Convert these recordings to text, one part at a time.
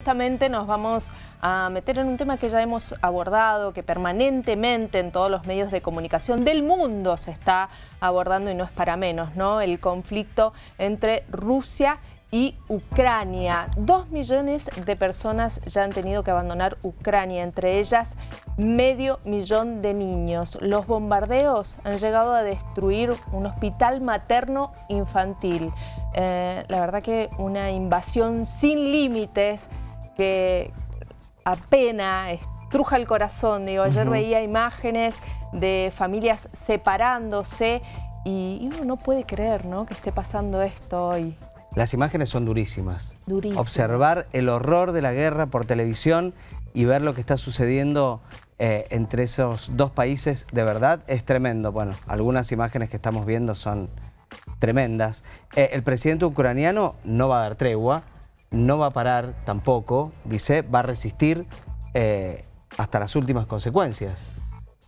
Justamente nos vamos a meter en un tema que ya hemos abordado, que permanentemente en todos los medios de comunicación del mundo se está abordando y no es para menos, ¿no? El conflicto entre Rusia y Ucrania. Dos millones de personas ya han tenido que abandonar Ucrania, entre ellas medio millón de niños. Los bombardeos han llegado a destruir un hospital materno infantil. Eh, la verdad que una invasión sin límites que apenas estruja el corazón. Digo, ayer veía imágenes de familias separándose y, uno no puede creer ¿no? que esté pasando esto hoy. Las imágenes son durísimas. Durísimas. Observar el horror de la guerra por televisión y ver lo que está sucediendo eh, entre esos dos países, de verdad, es tremendo. Bueno, algunas imágenes que estamos viendo son tremendas. Eh, el presidente ucraniano no va a dar tregua no va a parar tampoco, dice, va a resistir eh, hasta las últimas consecuencias.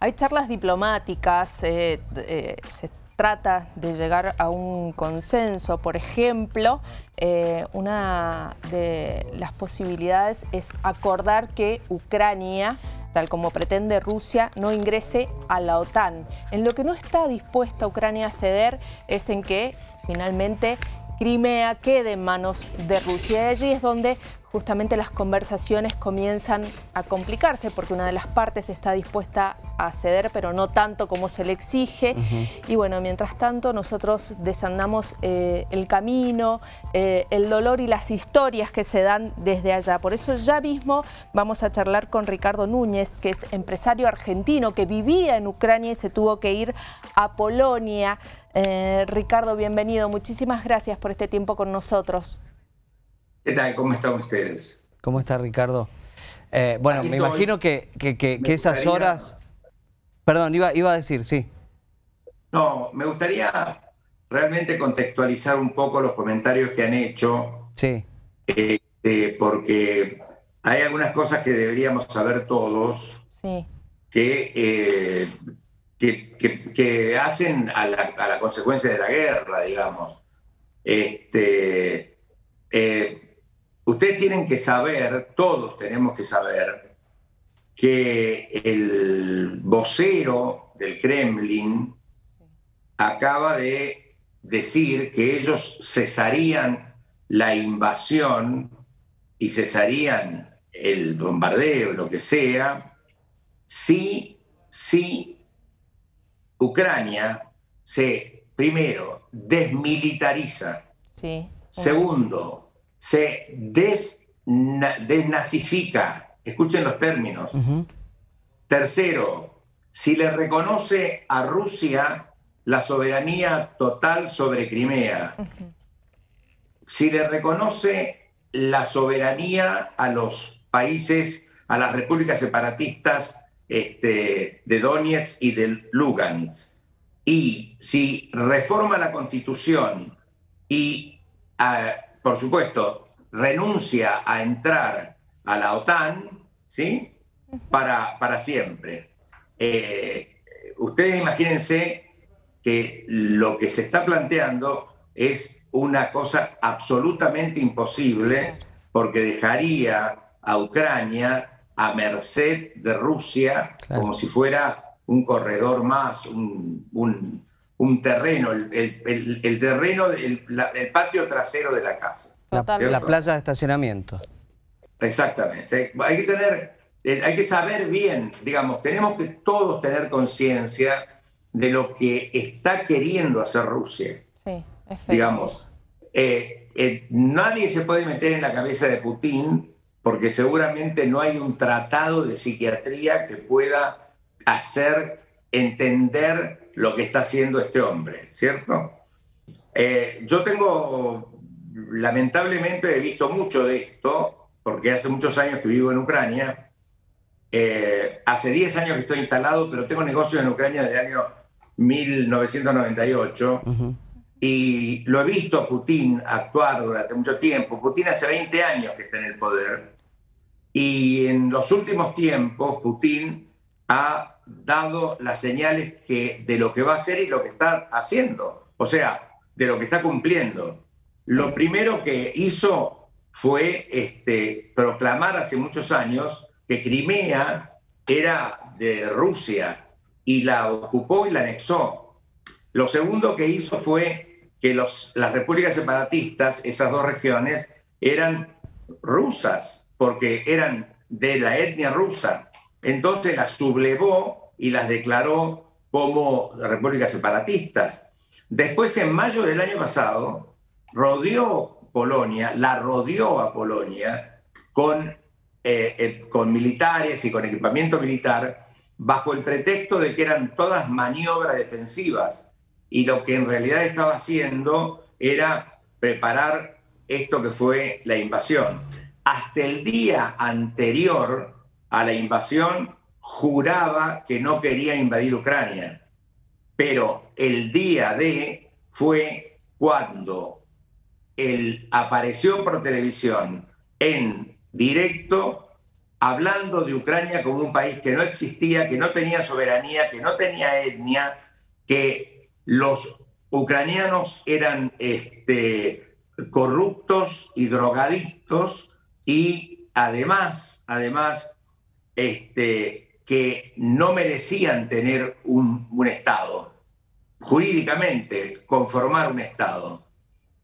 Hay charlas diplomáticas, eh, eh, se trata de llegar a un consenso. Por ejemplo, una de las posibilidades es acordar que Ucrania tal como pretende Rusia, no ingrese a la OTAN. En lo que no está dispuesta Ucrania a ceder es en que finalmente Crimea quede en manos de Rusia. Y allí es donde justamente las conversaciones comienzan a complicarse porque una de las partes está dispuesta a ceder, pero no tanto como se le exige. Y bueno, mientras tanto nosotros desandamos eh, el camino, eh, el dolor y las historias que se dan desde allá. Por eso ya mismo vamos a charlar con Ricardo Núñez, que es empresario argentino que vivía en Ucrania y se tuvo que ir a Polonia. Eh, Ricardo, bienvenido. Muchísimas gracias por este tiempo con nosotros. ¿Qué tal? ¿Cómo están ustedes? ¿Cómo está Ricardo? Eh, bueno, me imagino que, esas horas... Perdón, iba, iba a decir, sí. No, me gustaría realmente contextualizar un poco los comentarios que han hecho. Sí. Eh, porque hay algunas cosas que deberíamos saber todos sí. que, eh, que, hacen a la, a la, consecuencia de la guerra, digamos. Este, Ustedes tienen que saber, todos tenemos que saber, que el vocero del Kremlin acaba de decir que ellos cesarían la invasión y cesarían el bombardeo, lo que sea, si, si Ucrania se, primero, desmilitariza. Segundo, se desnazifica. Escuchen los términos. Tercero, si le reconoce a Rusia la soberanía total sobre Crimea, si le reconoce la soberanía a los países, a las repúblicas separatistas este, de Donetsk y de Lugansk, y si reforma la constitución y ah, por supuesto, renuncia a entrar a la OTAN, ¿sí? Para, para siempre. Eh, ustedes imagínense que lo que se está planteando es una cosa absolutamente imposible porque dejaría a Ucrania a merced de Rusia como si fuera un corredor más, un, un terreno, el, terreno, el, patio trasero de la casa. La, plaza de estacionamiento. Exactamente. Hay que tener, eh, hay que saber bien, digamos, tenemos que todos tener conciencia de lo que está queriendo hacer Rusia. Sí, Digamos, eh, eh, nadie se puede meter en la cabeza de Putin porque seguramente no hay un tratado de psiquiatría que pueda hacer entender lo que está haciendo este hombre, ¿cierto? Eh, yo tengo, lamentablemente he visto mucho de esto, porque hace muchos años que vivo en Ucrania, eh, hace 10 años que estoy instalado, pero tengo negocios en Ucrania desde el año 1998. Y lo he visto a Putin actuar durante mucho tiempo. Putin hace 20 años que está en el poder. Y en los últimos tiempos, Putin ha dado las señales que, de lo que va a hacer y lo que está haciendo, o sea, de lo que está cumpliendo. Lo primero que hizo fue este, proclamar hace muchos años que Crimea era de Rusia y la ocupó y la anexó. Lo segundo que hizo fue que las repúblicas separatistas, esas dos regiones, eran rusas, porque eran de la etnia rusa. Entonces las sublevó y las declaró como repúblicas separatistas. Después, en mayo del año pasado, rodeó Polonia, la rodeó a Polonia con, eh, eh, con militares y con equipamiento militar bajo el pretexto de que eran todas maniobras defensivas y lo que en realidad estaba haciendo era preparar esto que fue la invasión. Hasta el día anterior a la invasión juraba que no quería invadir Ucrania, pero el día de fue cuando él apareció por televisión en directo hablando de Ucrania como un país que no existía, que no tenía soberanía, que no tenía etnia, que los ucranianos eran este, corruptos y drogadictos y además, además, este, que no merecían tener un, Estado, jurídicamente conformar un Estado.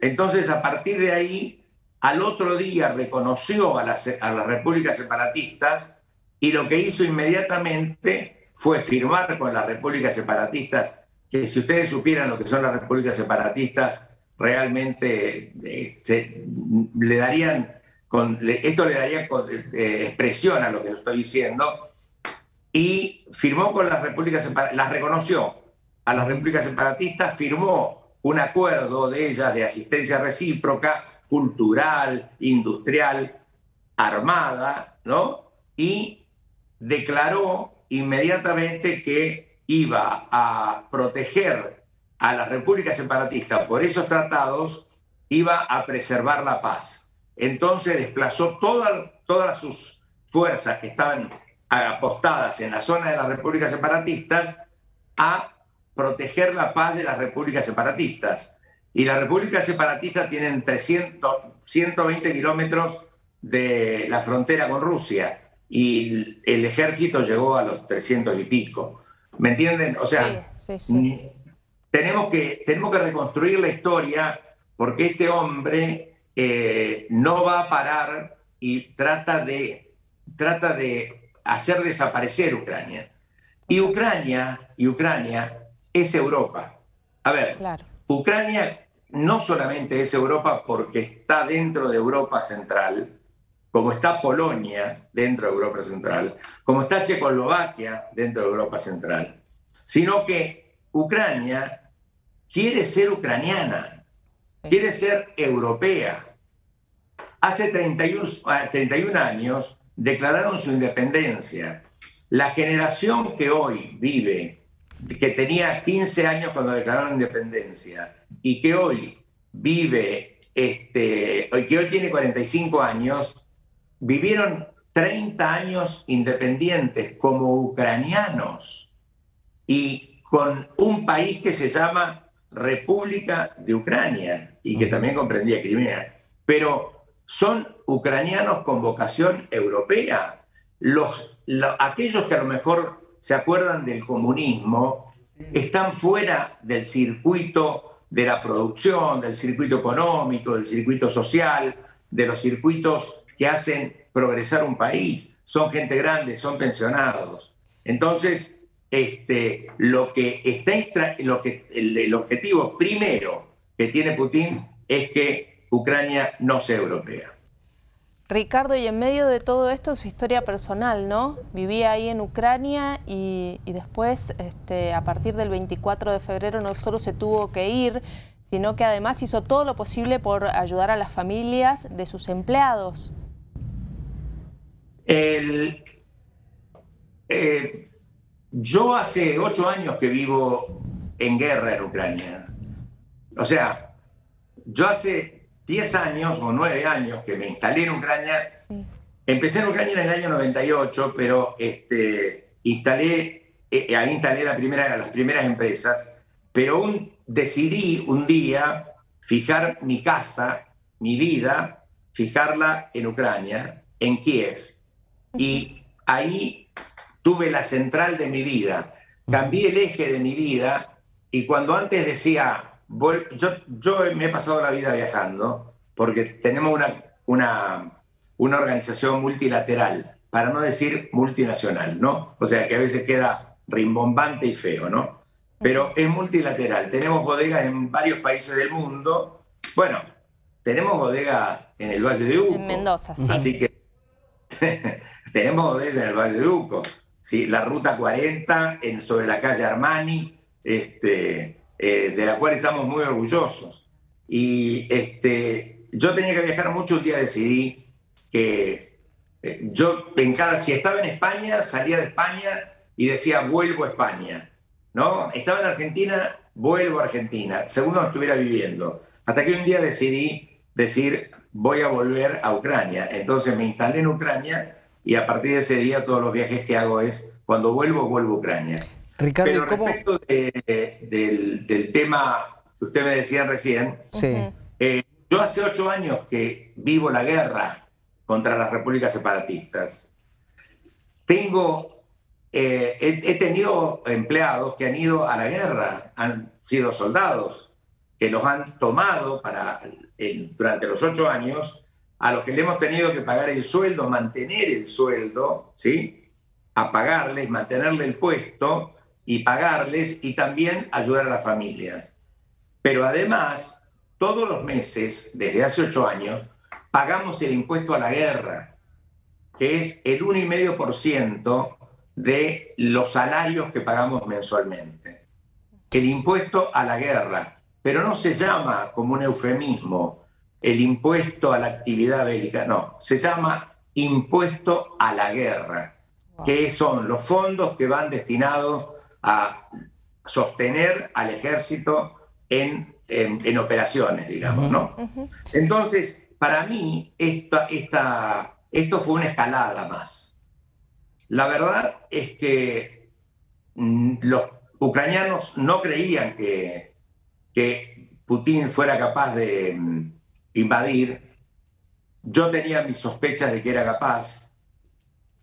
Entonces, a partir de ahí, al otro día reconoció a las, a repúblicas separatistas y lo que hizo inmediatamente fue firmar con las repúblicas separatistas, que si ustedes supieran lo que son las repúblicas separatistas, realmente eh, le darían, con, esto le daría eh, expresión a lo que estoy diciendo, y firmó con las repúblicas separatistas, las reconoció a las repúblicas separatistas, firmó un acuerdo de ellas de asistencia recíproca, cultural, industrial, armada, ¿no? Y declaró inmediatamente que iba a proteger a la República Separatista por esos tratados, iba a preservar la paz. Entonces desplazó todas sus fuerzas que estaban apostadas en la zona de las repúblicas separatistas a proteger la paz de las repúblicas separatistas. Y las repúblicas separatistas tienen 300, 120 kilómetros de la frontera con Rusia y el ejército llegó a los 300 y pico. ¿Me entienden? O sea, Tenemos, que, tenemos que reconstruir la historia porque este hombre eh, no va a parar y trata de, trata de hacer desaparecer Ucrania. Y Ucrania, y Ucrania es Europa. A ver, Ucrania no solamente es Europa porque está dentro de Europa Central, como está Polonia dentro de Europa Central, como está Checoslovaquia dentro de Europa Central, sino que Ucrania quiere ser ucraniana, quiere ser europea. Hace 31, 31 años declararon su independencia. La generación que hoy vive que tenía 15 años cuando declararon independencia y que hoy vive, este, que hoy tiene 45 años, vivieron 30 años independientes como ucranianos y con un país que se llama República de Ucrania y que también comprendía Crimea. Pero son ucranianos con vocación europea. Los, aquellos que a lo mejor se acuerdan del comunismo, están fuera del circuito de la producción, del circuito económico, del circuito social, de los circuitos que hacen progresar un país. Son gente grande, son pensionados. Entonces, este, lo que está lo que, el objetivo primero que tiene Putin es que Ucrania no sea europea. Ricardo, y en medio de todo esto su historia personal, ¿no? Vivía ahí en Ucrania y, después, este, a partir del 24 de febrero, no solo se tuvo que ir, sino que además hizo todo lo posible por ayudar a las familias de sus empleados. Eh, yo hace ocho años que vivo en guerra en Ucrania. O sea, yo hace 10 años o 9 años que me instalé en Ucrania. Empecé en Ucrania en el año 98, pero este, instalé, eh, ahí instalé la primera, las primeras empresas, pero un, decidí un día fijar mi casa, mi vida, fijarla en Ucrania, en Kiev. Y ahí tuve la central de mi vida. Cambié el eje de mi vida y cuando antes decía, yo, yo me he pasado la vida viajando porque tenemos una, una, una organización multilateral, para no decir multinacional, ¿no? O sea, que a veces queda rimbombante y feo, ¿no? Pero es multilateral. Tenemos bodegas en varios países del mundo. Bueno, tenemos bodega en el Valle de Uco. En Mendoza, sí. Así que tenemos bodega en el Valle de Uco. ¿sí? La Ruta 40 en, sobre la calle Armani, este, eh, de la cual estamos muy orgullosos. Y este, yo tenía que viajar mucho, un día decidí que eh, yo, en cada, si estaba en España, salía de España y decía, vuelvo a España. ¿no? Estaba en Argentina, vuelvo a Argentina, según donde estuviera viviendo. Hasta que un día decidí decir, voy a volver a Ucrania. Entonces me instalé en Ucrania y a partir de ese día todos los viajes que hago es, cuando vuelvo, vuelvo a Ucrania. Ricardo, Pero respecto del, tema que usted me decía recién, sí. Eh, yo hace ocho años que vivo la guerra contra las repúblicas separatistas. Tengo, eh, he, he, tenido empleados que han ido a la guerra, han sido soldados, que los han tomado para durante los ocho años, a los que le hemos tenido que pagar el sueldo, mantener el sueldo, ¿sí? A pagarles, mantenerle el puesto y pagarles y también ayudar a las familias. Pero además, todos los meses, desde hace ocho años, pagamos el impuesto a la guerra, que es el 1,5% de los salarios que pagamos mensualmente. El impuesto a la guerra pero no se llama como un eufemismo el impuesto a la actividad bélica, no, se llama impuesto a la guerra, que son los fondos que van destinados a sostener al ejército en, en, operaciones, digamos, ¿no? Entonces, para mí, esta, esta, esto fue una escalada más. La verdad es que mm, los ucranianos no creían que que Putin fuera capaz de mm, invadir. Yo tenía mis sospechas de que era capaz.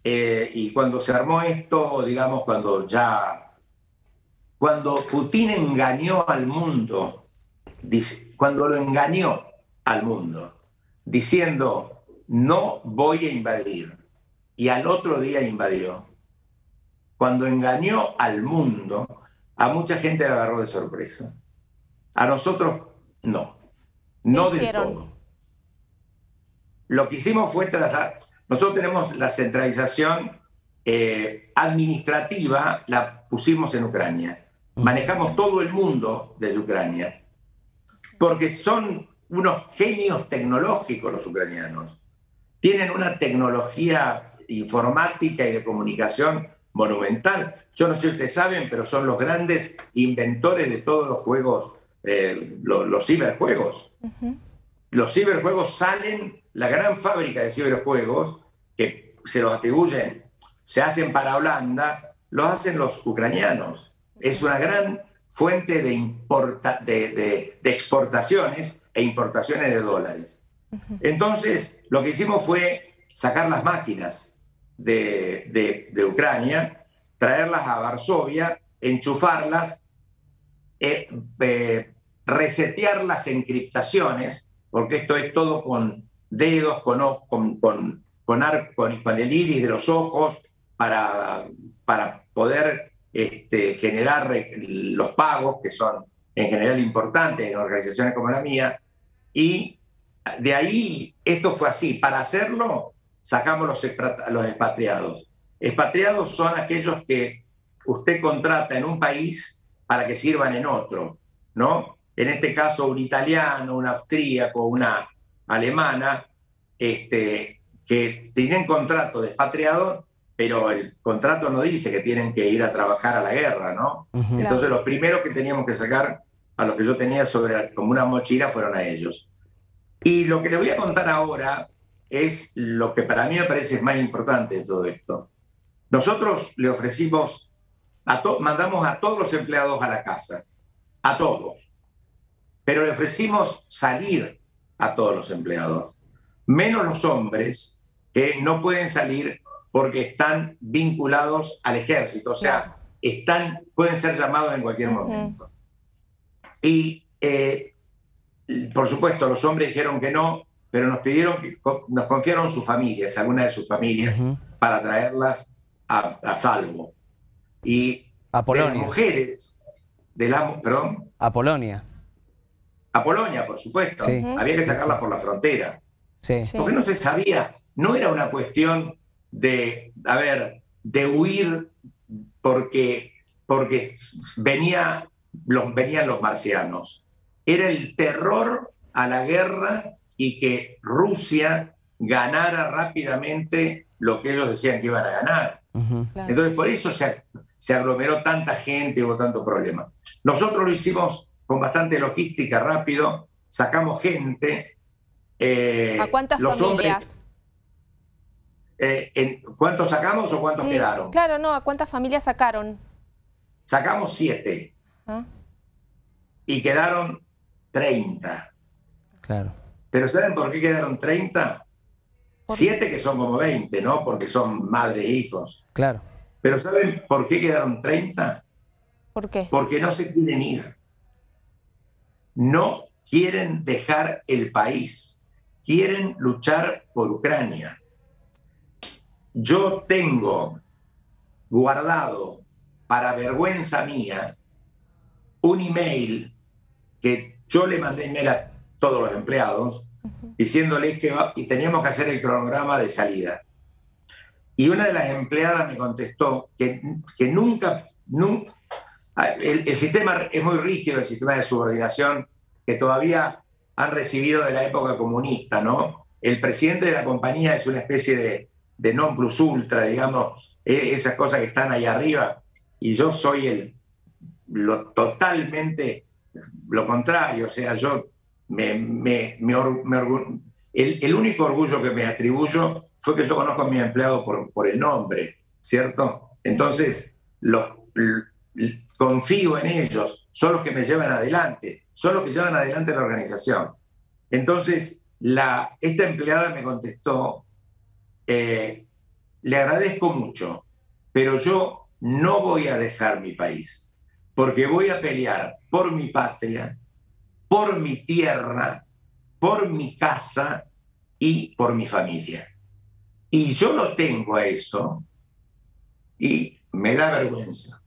Eh, y cuando se armó esto, digamos, cuando ya, cuando Putin engañó al mundo, cuando lo engañó al mundo, diciendo, no voy a invadir, y al otro día invadió, cuando engañó al mundo, a mucha gente le agarró de sorpresa. A nosotros no, no del todo. Lo que hicimos fue trasladar, nosotros tenemos la centralización eh, administrativa, la pusimos en Ucrania. Manejamos todo el mundo desde Ucrania, porque son unos genios tecnológicos los ucranianos. Tienen una tecnología informática y de comunicación monumental. Yo no sé si ustedes saben, pero son los grandes inventores de todos los juegos eh, los ciberjuegos. Los ciberjuegos salen, la gran fábrica de ciberjuegos, que se los atribuyen, se hacen para Holanda, los hacen los ucranianos. Es una gran fuente de, importa, de, exportaciones e importaciones de dólares. Entonces, lo que hicimos fue sacar las máquinas de, de Ucrania, traerlas a Varsovia, enchufarlas, eh, eh, resetear las encriptaciones, porque esto es todo con dedos, con, con, con, con, con el iris de los ojos, para, para poder este, generar los pagos, que son en general importantes en organizaciones como la mía. Y de ahí, esto fue así. Para hacerlo, sacamos los, los expatriados. Expatriados son aquellos que usted contrata en un país para que sirvan en otro, ¿no? en este caso un italiano, un austríaco, una alemana, este, que tienen contrato de expatriado, pero el contrato no dice que tienen que ir a trabajar a la guerra, ¿no? Entonces los primeros que teníamos que sacar a los que yo tenía sobre como una mochila fueron a ellos. Y lo que les voy a contar ahora es lo que para mí me parece más importante de todo esto. Nosotros le ofrecimos, a mandamos a todos los empleados a la casa, a todos pero le ofrecimos salir a todos los empleados. menos los hombres que no pueden salir porque están vinculados al ejército, o sea, están, pueden ser llamados en cualquier momento. Y eh, por supuesto, los hombres dijeron que no, pero nos pidieron que nos confiaron sus familias, algunas de sus familias, para traerlas a, salvo. Y a Polonia. las mujeres, de la, perdón. A Polonia. A Polonia, por supuesto. Había que sacarlas por la frontera. Sí. Porque no se sabía, no era una cuestión de, a ver, de huir porque, porque venía, los, venían los marcianos. Era el terror a la guerra y que Rusia ganara rápidamente lo que ellos decían que iban a ganar. Entonces, por eso se, se, aglomeró tanta gente y hubo tanto problema. Nosotros lo hicimos con bastante logística, rápido, sacamos gente. Eh, ¿A cuántas los familias? Eh, en, ¿Cuántos sacamos o cuántos quedaron? Claro, no, ¿a cuántas familias sacaron? Sacamos siete. Ah. Y quedaron 30. Claro. Pero ¿saben por qué quedaron 30? Siete que son como 20, ¿no? Porque son madre e hijos. Claro. Pero ¿saben por qué quedaron 30? ¿Por qué? Porque no se quieren ir. No quieren dejar el país. Quieren luchar por Ucrania. Yo tengo guardado para vergüenza mía un email que yo le mandé email a todos los empleados diciéndoles que y teníamos que hacer el cronograma de salida. Y una de las empleadas me contestó que, que nunca, nunca el, el, sistema es muy rígido, el sistema de subordinación que todavía han recibido de la época comunista, ¿no? El presidente de la compañía es una especie de, de non plus ultra, digamos, e, esas cosas que están ahí arriba, y yo soy el totalmente lo contrario, o sea, yo me, me, el, el, único orgullo que me atribuyo fue que yo conozco a mi empleado por, por el nombre, ¿cierto? Entonces, lo, confío en ellos, son los que me llevan adelante, son los que llevan adelante la organización. Entonces, la, esta empleada me contestó, eh, le agradezco mucho, pero yo no voy a dejar mi país, porque voy a pelear por mi patria, por mi tierra, por mi casa y por mi familia. Y yo lo tengo a eso y me da vergüenza.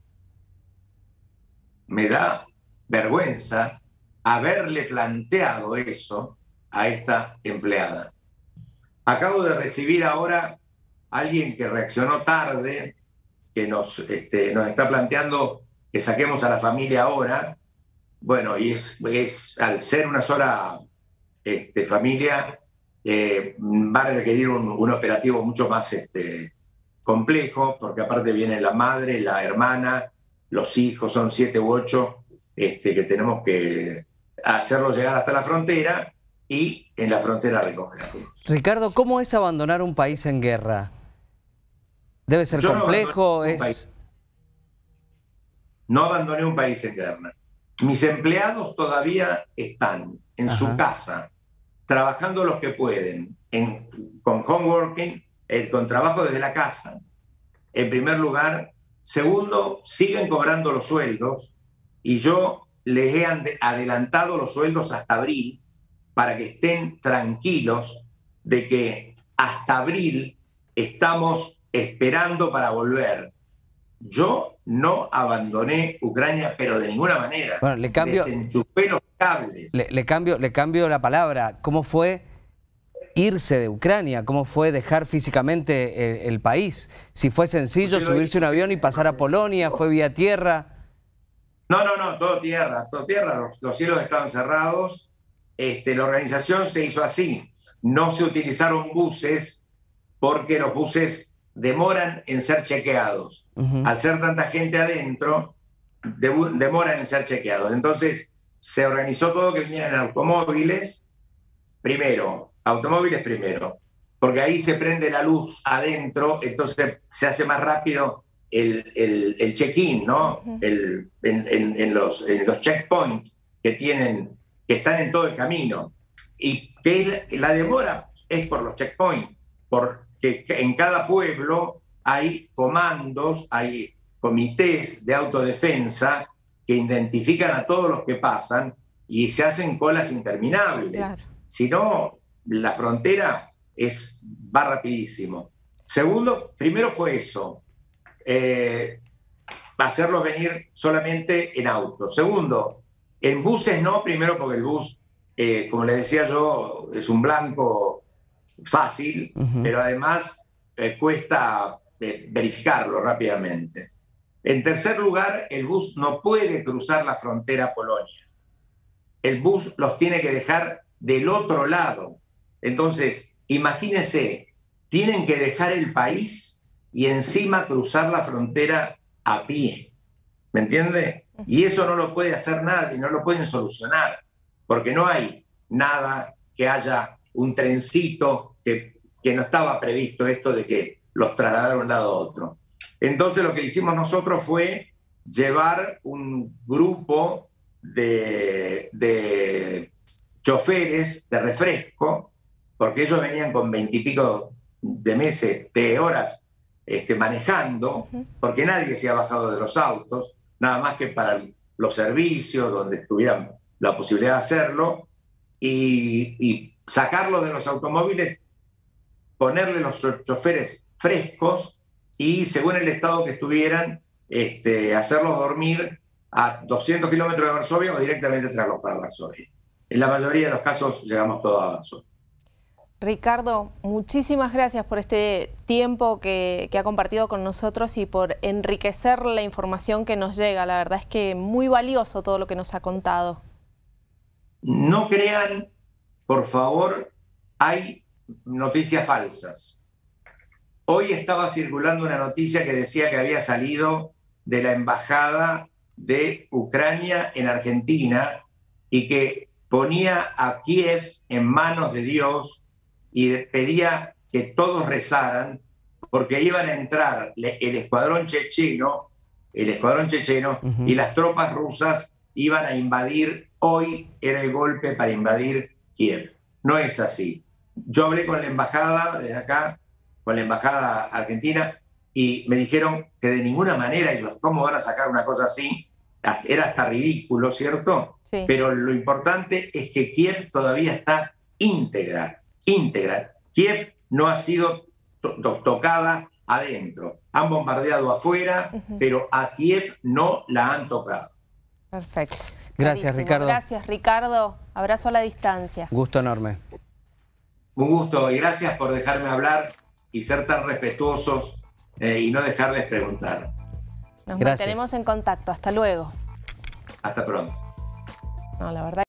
Me da vergüenza haberle planteado eso a esta empleada. Acabo de recibir ahora a alguien que reaccionó tarde, que nos, este, nos está planteando que saquemos a la familia ahora, bueno, y es, al ser una sola este, familia, eh, va a requerir un, operativo mucho más este, complejo, porque aparte viene la madre, la hermana, los hijos, son siete u ocho, que tenemos que hacerlos llegar hasta la frontera y en la frontera recogerlos. Ricardo, ¿cómo es abandonar un país en guerra? ¿Debe ser complejo? es... no abandoné un país en guerra. Mis empleados todavía están en su casa, trabajando los que pueden, con homeworking, eh, con trabajo desde la casa, en primer lugar. Segundo, siguen cobrando los sueldos y yo les he adelantado los sueldos hasta abril para que estén tranquilos de que hasta abril estamos esperando para volver. Yo no abandoné Ucrania, pero de ninguna manera. Bueno, le cambio, Desenchufé los cables. Le, cambio, le cambio la palabra. ¿Cómo fue irse de Ucrania? ¿Cómo fue dejar físicamente el, país? Si fue sencillo subirse un avión y pasar a Polonia, ¿fue vía tierra? No, no, no, todo tierra, todo tierra. Los, cielos estaban cerrados. Este, la organización se hizo así. No se utilizaron buses porque los buses demoran en ser chequeados. Al ser tanta gente adentro, demoran en ser chequeados. Entonces, se organizó todo que vinieran automóviles, primero, automóviles primero, porque ahí se prende la luz adentro, entonces se hace más rápido el, el, check-in, ¿no? el, en, los, los checkpoints que tienen, que están en todo el camino. Y que la demora es por los checkpoints, porque en cada pueblo hay comandos, hay comités de autodefensa que identifican a todos los que pasan y se hacen colas interminables. Si no, la frontera es, va rapidísimo. Segundo, primero fue eso, eh, hacerlos venir solamente en auto. Segundo, en buses no, primero porque el bus, eh, como le decía yo, es un blanco fácil, pero además eh, cuesta verificarlo rápidamente. En tercer lugar, el bus no puede cruzar la frontera Polonia. El bus los tiene que dejar del otro lado. Entonces, imagínense, tienen que dejar el país y encima cruzar la frontera a pie. ¿Me entiende? Y eso no lo puede hacer nadie, no lo pueden solucionar, porque no hay nada que haya un trencito que, que no estaba previsto esto de que los trasladaron de un lado a otro. Entonces lo que hicimos nosotros fue llevar un grupo de, de choferes de refresco, porque ellos venían con veintipico de meses, de horas este, manejando, porque nadie se ha bajado de los autos, nada más que para los servicios, donde tuvieran la posibilidad de hacerlo, y, y sacarlos de los automóviles, ponerle los choferes frescos y según el estado que estuvieran, este, hacerlos dormir a 200 kilómetros de Varsovia o directamente traerlos para Varsovia. En la mayoría de los casos llegamos todos a Varsovia. Ricardo, muchísimas gracias por este tiempo que, ha compartido con nosotros y por enriquecer la información que nos llega. La verdad es que muy valioso todo lo que nos ha contado. No crean, por favor, hay noticias falsas. Hoy estaba circulando una noticia que decía que había salido de la embajada de Ucrania en Argentina y que ponía a Kiev en manos de Dios y pedía que todos rezaran porque iban a entrar el escuadrón checheno, el escuadrón checheno y las tropas rusas iban a invadir, hoy era el golpe para invadir Kiev. No es así. Yo hablé con la embajada desde acá con la embajada argentina y me dijeron que de ninguna manera ellos, ¿cómo van a sacar una cosa así? Era hasta ridículo, ¿cierto? Pero lo importante es que Kiev todavía está íntegra, íntegra. Kiev no ha sido tocada adentro. Han bombardeado afuera, pero a Kiev no la han tocado. Perfecto. Gracias, Ricardo. Gracias, Ricardo. Abrazo a la distancia. Gusto enorme. Un gusto y gracias por dejarme hablar y ser tan respetuosos eh, y no dejarles preguntar. Nos mantenemos en contacto. Hasta luego. Hasta pronto. No, la verdad.